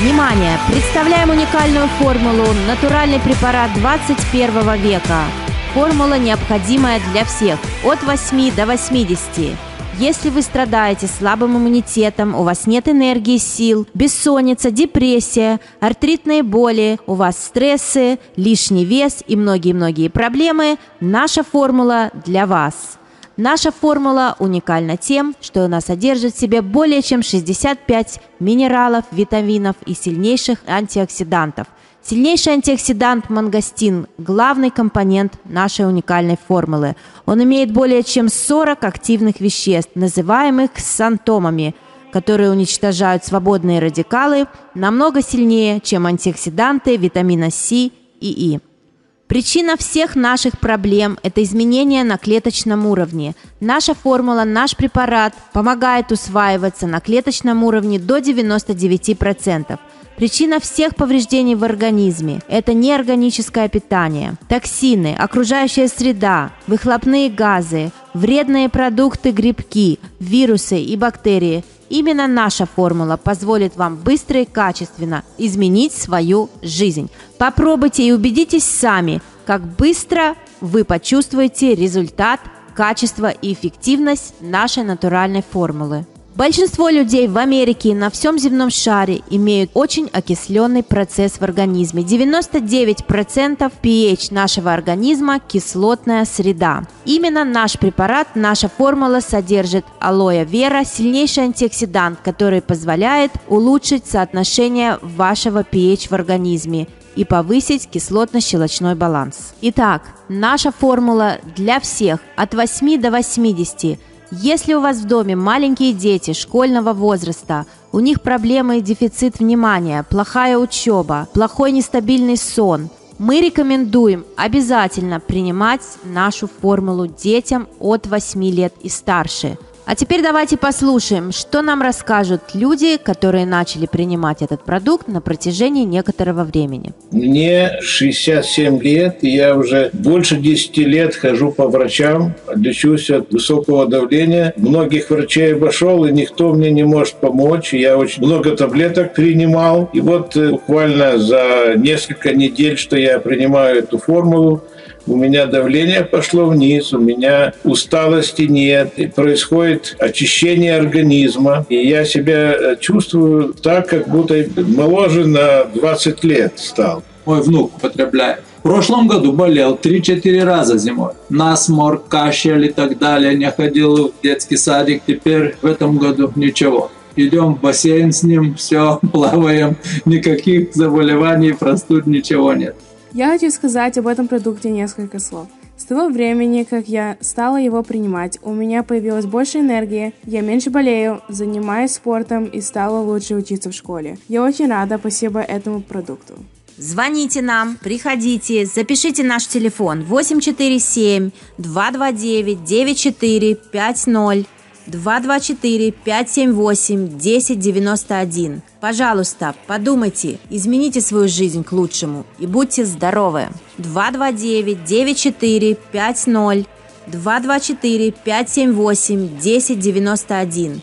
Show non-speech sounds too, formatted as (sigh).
Внимание! Представляем уникальную формулу «Натуральный препарат 21 века». Формула необходимая для всех от 8 до 80. Если вы страдаете слабым иммунитетом, у вас нет энергии, сил, бессонница, депрессия, артритные боли, у вас стрессы, лишний вес и многие-многие проблемы, наша формула для вас. Наша формула уникальна тем, что она содержит в себе более чем 65 минералов, витаминов и сильнейших антиоксидантов. Сильнейший антиоксидант мангостин – главный компонент нашей уникальной формулы. Он имеет более чем 40 активных веществ, называемых сантомами, которые уничтожают свободные радикалы намного сильнее, чем антиоксиданты витамина С и И. Причина всех наших проблем – это изменения на клеточном уровне. Наша формула, наш препарат помогает усваиваться на клеточном уровне до 99%. Причина всех повреждений в организме – это неорганическое питание, токсины, окружающая среда, выхлопные газы, вредные продукты, грибки, вирусы и бактерии. Именно наша формула позволит вам быстро и качественно изменить свою жизнь. Попробуйте и убедитесь сами, как быстро вы почувствуете результат, качество и эффективность нашей натуральной формулы. Большинство людей в Америке и на всем земном шаре имеют очень окисленный процесс в организме. 99% pH нашего организма – кислотная среда. Именно наш препарат, наша формула содержит алоэ вера, сильнейший антиоксидант, который позволяет улучшить соотношение вашего pH в организме и повысить кислотно-щелочной баланс. Итак, наша формула для всех от 8 до 80 – если у вас в доме маленькие дети школьного возраста, у них проблемы и дефицит внимания, плохая учеба, плохой нестабильный сон, мы рекомендуем обязательно принимать нашу формулу детям от 8 лет и старше – а теперь давайте послушаем, что нам расскажут люди, которые начали принимать этот продукт на протяжении некоторого времени. Мне 67 лет, и я уже больше 10 лет хожу по врачам, лечусь от высокого давления. Многих врачей обошел, и никто мне не может помочь. Я очень много таблеток принимал. И вот э, буквально за несколько недель, что я принимаю эту формулу, у меня давление пошло вниз, у меня усталости нет, и происходит очищение организма, и я себя э, чувствую так, как будто моложе на 20 лет стал. Мой внук употребляет. В прошлом году болел 3-4 раза зимой. Насморк, кашель и так далее. Не ходил в детский садик. Теперь в этом году ничего идем в бассейн с ним, все, (laughs) плаваем, никаких заболеваний, простуд, ничего нет. Я хочу сказать об этом продукте несколько слов. С того времени, как я стала его принимать, у меня появилась больше энергии, я меньше болею, занимаюсь спортом и стала лучше учиться в школе. Я очень рада, спасибо этому продукту. Звоните нам, приходите, запишите наш телефон 847 229 9450 224 578 1091. Пожалуйста, подумайте, измените свою жизнь к лучшему и будьте здоровы. 229 94 50 224 578 1091